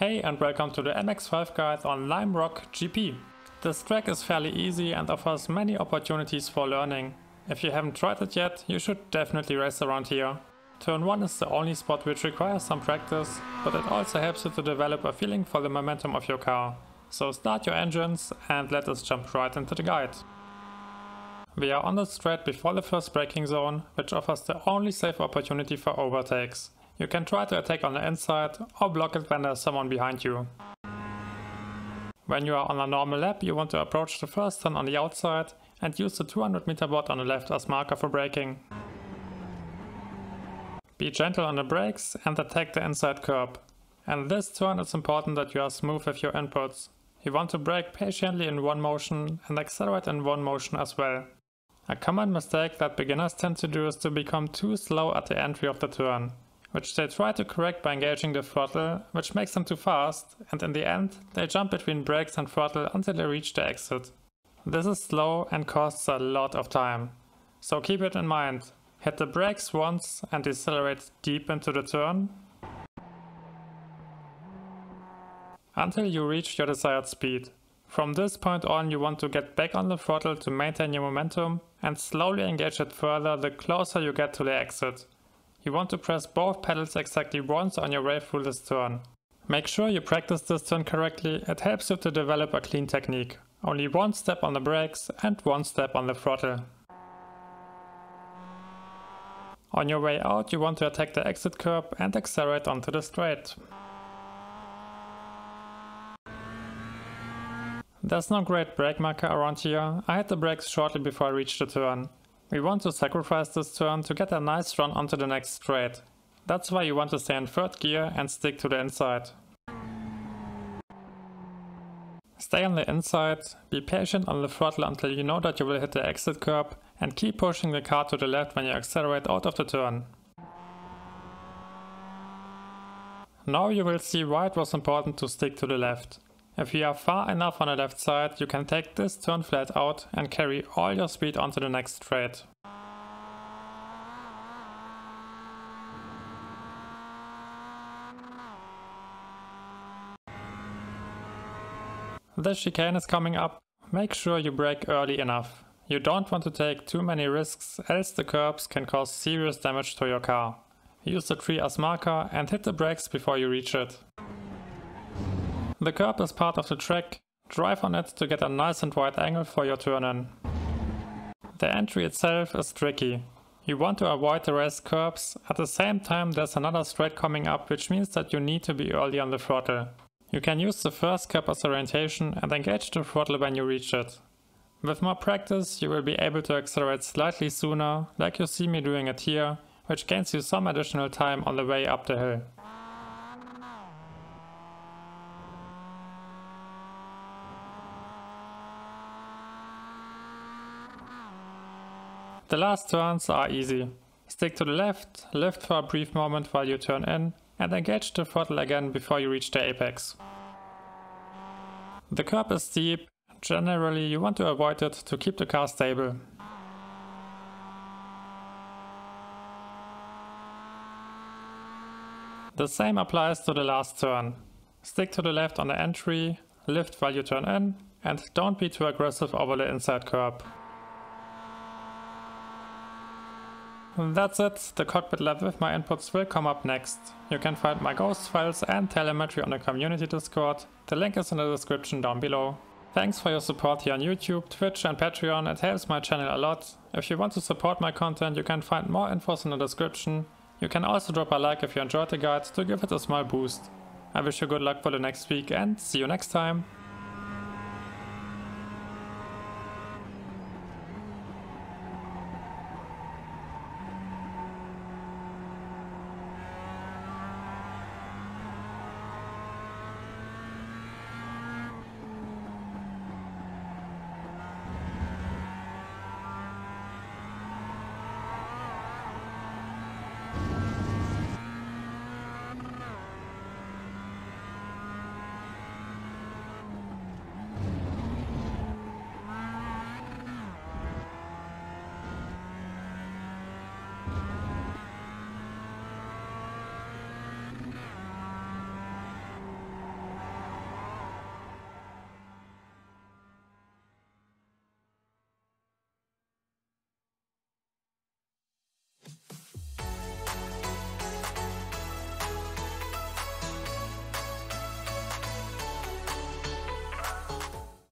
Hey and welcome to the MX5 guide on Lime Rock GP. This track is fairly easy and offers many opportunities for learning. If you haven't tried it yet, you should definitely race around here. Turn 1 is the only spot which requires some practice, but it also helps you to develop a feeling for the momentum of your car. So start your engines and let us jump right into the guide. We are on the straight before the first braking zone, which offers the only safe opportunity for overtakes. You can try to attack on the inside or block it when there's someone behind you. When you are on a normal lap, you want to approach the first turn on the outside and use the 200 meter board on the left as marker for braking. Be gentle on the brakes and attack the inside curb. And this turn it's important that you are smooth with your inputs. You want to brake patiently in one motion and accelerate in one motion as well. A common mistake that beginners tend to do is to become too slow at the entry of the turn, which they try to correct by engaging the throttle, which makes them too fast, and in the end, they jump between brakes and throttle until they reach the exit. This is slow and costs a lot of time. So keep it in mind. Hit the brakes once and decelerate deep into the turn. Until you reach your desired speed. From this point on you want to get back on the throttle to maintain your momentum and slowly engage it further the closer you get to the exit. You want to press both pedals exactly once on your way through this turn. Make sure you practice this turn correctly, it helps you to develop a clean technique. Only one step on the brakes and one step on the throttle. On your way out you want to attack the exit curb and accelerate onto the straight. There's no great brake marker around here, I hit the brakes shortly before I reached the turn. We want to sacrifice this turn to get a nice run onto the next straight. That's why you want to stay in third gear and stick to the inside. Stay on the inside, be patient on the throttle until you know that you will hit the exit curb and keep pushing the car to the left when you accelerate out of the turn. Now you will see why it was important to stick to the left. If you are far enough on the left side, you can take this turn flat out and carry all your speed onto the next straight. The chicane is coming up. Make sure you brake early enough. You don't want to take too many risks, else the curbs can cause serious damage to your car. Use the tree as marker and hit the brakes before you reach it. The curb is part of the track, drive on it to get a nice and wide angle for your turn in. The entry itself is tricky. You want to avoid the raised curbs, at the same time there's another straight coming up which means that you need to be early on the throttle. You can use the first curb as orientation and engage the throttle when you reach it. With more practice you will be able to accelerate slightly sooner, like you see me doing it here, which gains you some additional time on the way up the hill. The last turns are easy. Stick to the left, lift for a brief moment while you turn in, and engage the throttle again before you reach the apex. The curb is steep, generally you want to avoid it to keep the car stable. The same applies to the last turn. Stick to the left on the entry, lift while you turn in, and don't be too aggressive over the inside curb. That's it, the cockpit lap with my inputs will come up next. You can find my ghost files and telemetry on the community discord, the link is in the description down below. Thanks for your support here on YouTube, Twitch and Patreon, it helps my channel a lot. If you want to support my content you can find more infos in the description. You can also drop a like if you enjoyed the guide to give it a small boost. I wish you good luck for the next week and see you next time.